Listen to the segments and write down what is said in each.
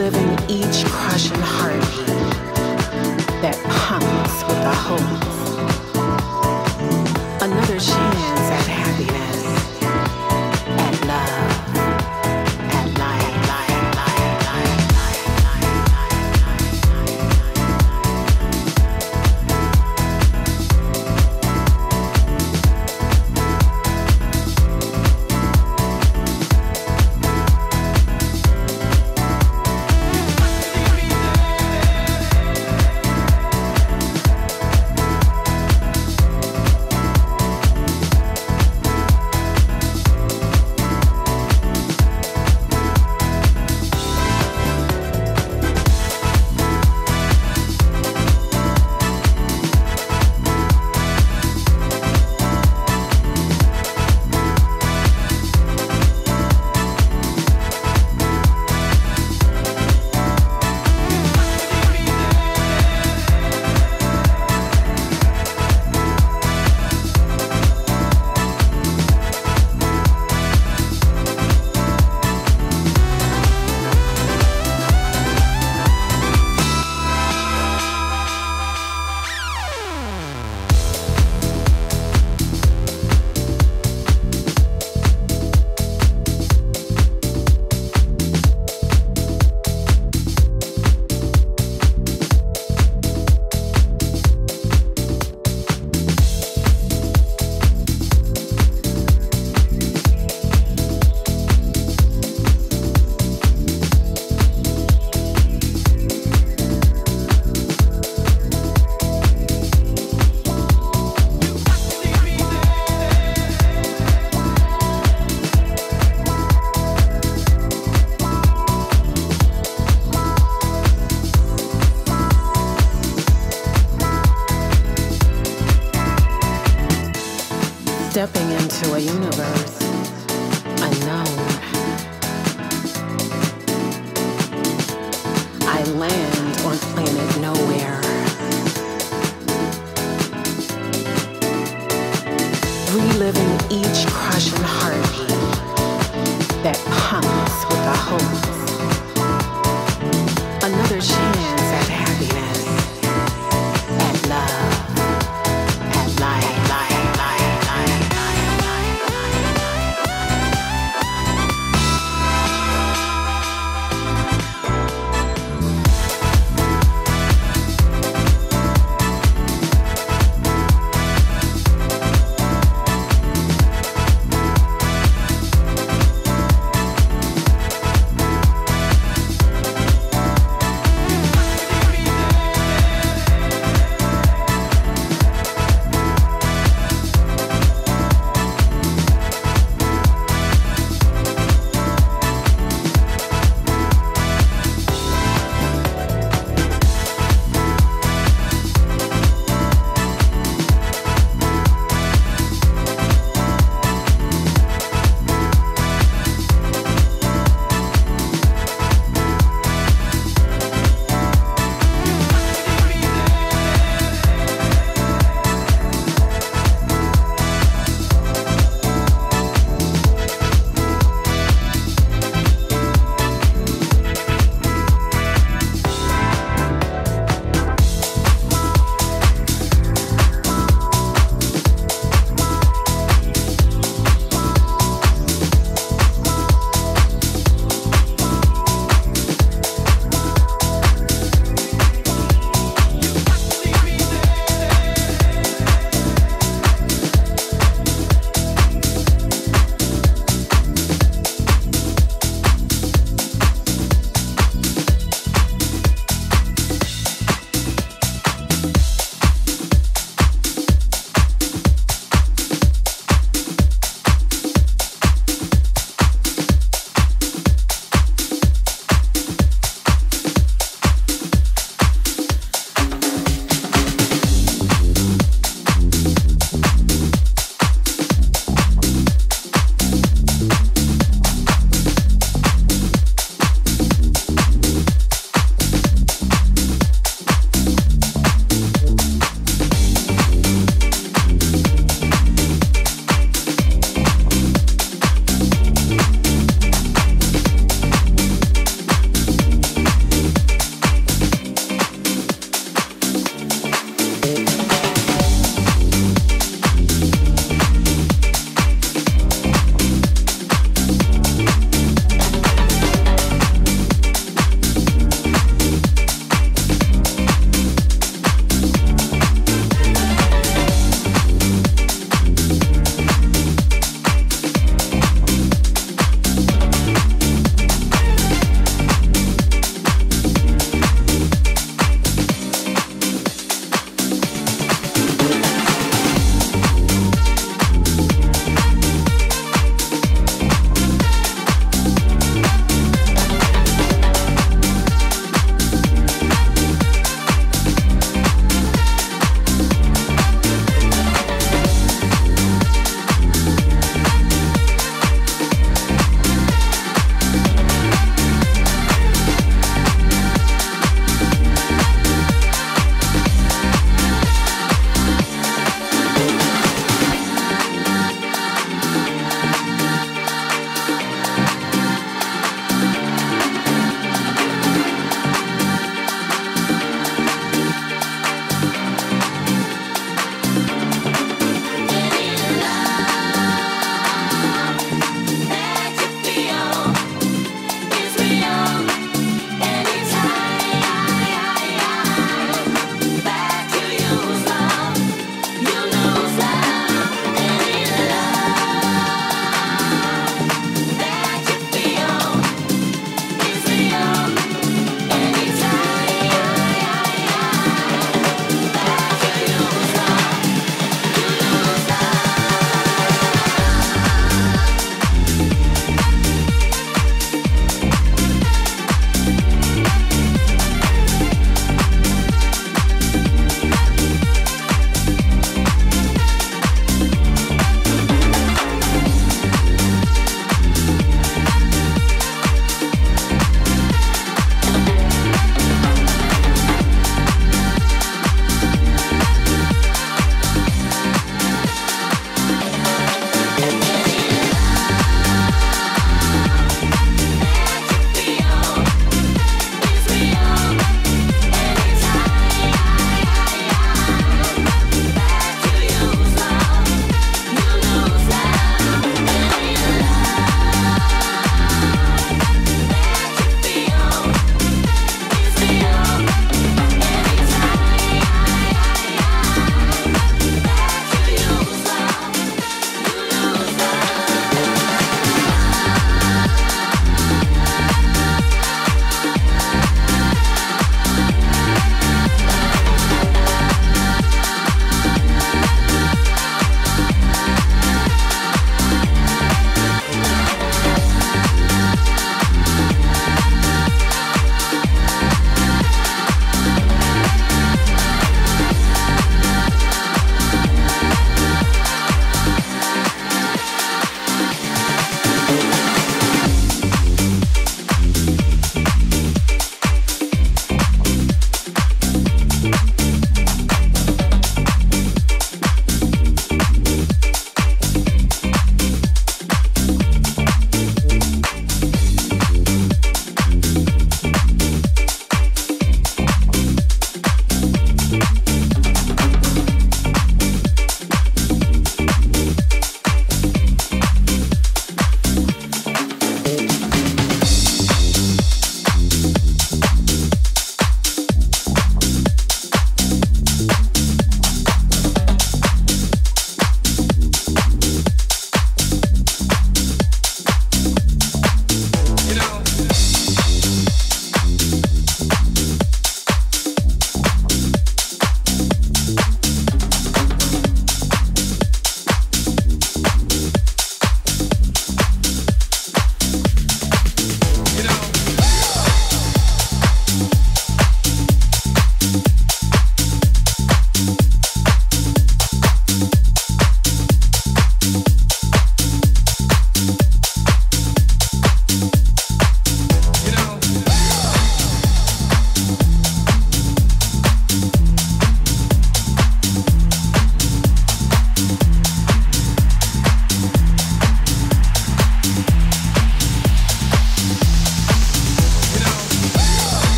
living each crushing heartbeat that pumps with the hope. Another.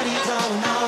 Party going on.